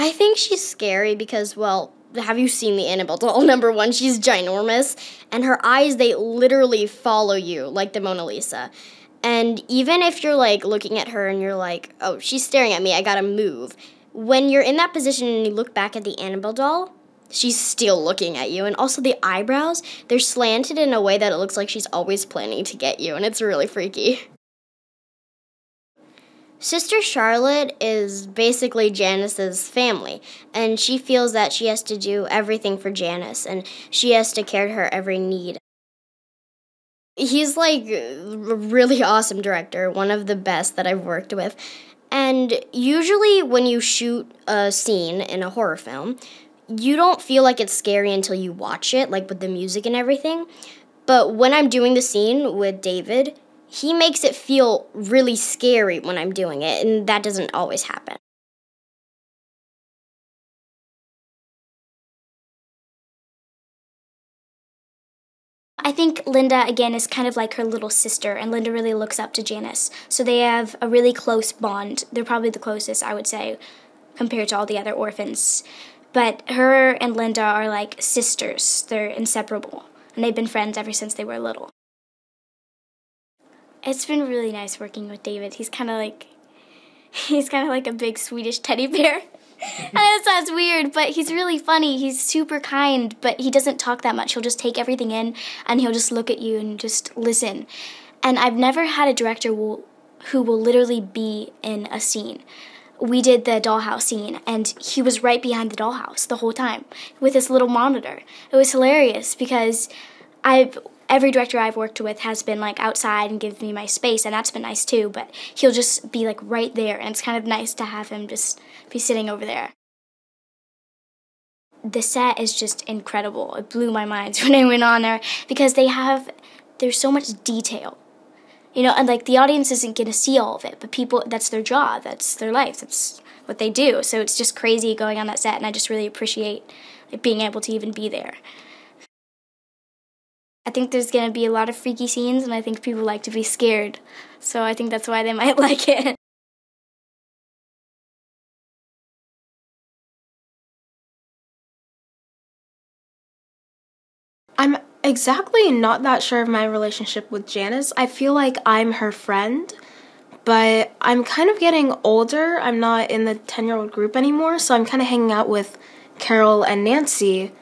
I think she's scary because, well, have you seen the Annabelle doll? Number one, she's ginormous, and her eyes, they literally follow you like the Mona Lisa. And even if you're like looking at her and you're like, oh, she's staring at me, I gotta move. When you're in that position and you look back at the Annabelle doll, she's still looking at you. And also the eyebrows, they're slanted in a way that it looks like she's always planning to get you, and it's really freaky. Sister Charlotte is basically Janice's family, and she feels that she has to do everything for Janice, and she has to care to her every need. He's like a really awesome director, one of the best that I've worked with. And usually, when you shoot a scene in a horror film, you don't feel like it's scary until you watch it, like with the music and everything. But when I'm doing the scene with David, he makes it feel really scary when I'm doing it, and that doesn't always happen. I think Linda, again, is kind of like her little sister, and Linda really looks up to Janice. So they have a really close bond. They're probably the closest, I would say, compared to all the other orphans. But her and Linda are like sisters, they're inseparable, and they've been friends ever since they were little. It's been really nice working with David. He's kind of like he's kind of like a big Swedish teddy bear. Know it sounds weird, but he's really funny. He's super kind, but he doesn't talk that much. He'll just take everything in and he'll just look at you and just listen. And I've never had a director who, who will literally be in a scene. We did the dollhouse scene, and he was right behind the dollhouse the whole time with his little monitor. It was hilarious because I've every director I've worked with has been like outside and give me my space, and that's been nice too. But he'll just be like right there, and it's kind of nice to have him just be sitting over there. The set is just incredible. It blew my mind when I went on there because they have there's so much detail. You know, and like the audience isn't gonna see all of it, but people that's their job, that's their life, that's what they do. So it's just crazy going on that set, and I just really appreciate like, being able to even be there. I think there's going to be a lot of freaky scenes, and I think people like to be scared. So I think that's why they might like it. I'm exactly not that sure of my relationship with Janice. I feel like I'm her friend, but I'm kind of getting older. I'm not in the 10 year old group anymore, so I'm kind of hanging out with Carol and Nancy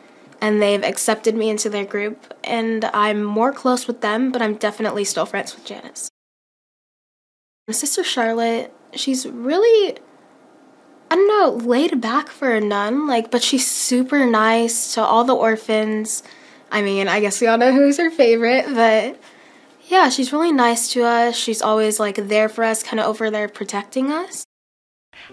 and they've accepted me into their group, and I'm more close with them, but I'm definitely still friends with Janice. My sister Charlotte, she's really, I don't know, laid back for a nun, like, but she's super nice to all the orphans. I mean, I guess we all know who's her favorite, but yeah, she's really nice to us. She's always like there for us, kind of over there protecting us.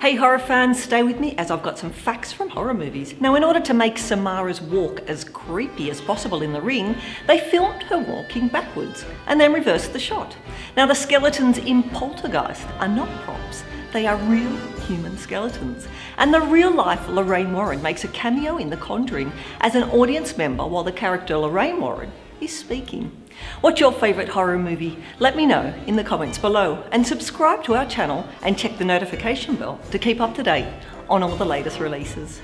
Hey horror fans, stay with me as I've got some facts from horror movies. Now in order to make Samara's walk as creepy as possible in the ring, they filmed her walking backwards and then reversed the shot. Now the skeletons in Poltergeist are not props, they are real human skeletons. And the real life Lorraine Warren makes a cameo in The Conjuring as an audience member while the character Lorraine Warren is speaking. What's your favourite horror movie? Let me know in the comments below and subscribe to our channel and check the notification bell to keep up to date on all the latest releases.